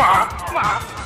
Ma, ma.